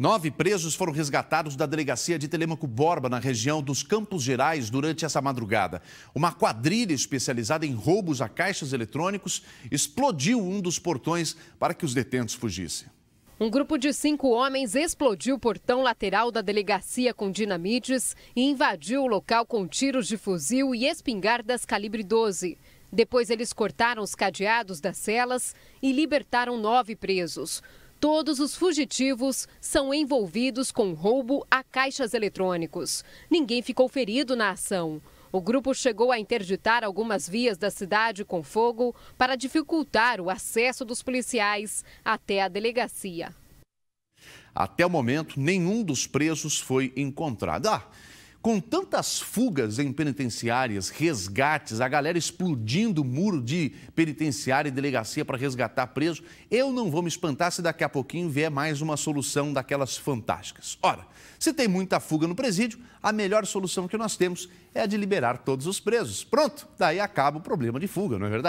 Nove presos foram resgatados da delegacia de Telemaco Borba, na região dos Campos Gerais, durante essa madrugada. Uma quadrilha especializada em roubos a caixas eletrônicos explodiu um dos portões para que os detentos fugissem. Um grupo de cinco homens explodiu o portão lateral da delegacia com dinamites e invadiu o local com tiros de fuzil e espingardas calibre 12. Depois, eles cortaram os cadeados das celas e libertaram nove presos. Todos os fugitivos são envolvidos com roubo a caixas eletrônicos. Ninguém ficou ferido na ação. O grupo chegou a interditar algumas vias da cidade com fogo para dificultar o acesso dos policiais até a delegacia. Até o momento, nenhum dos presos foi encontrado. Ah, com tantas fugas em penitenciárias, resgates, a galera explodindo o muro de penitenciária e delegacia para resgatar preso, eu não vou me espantar se daqui a pouquinho vier mais uma solução daquelas fantásticas. Ora, se tem muita fuga no presídio, a melhor solução que nós temos é a de liberar todos os presos. Pronto, daí acaba o problema de fuga, não é verdade?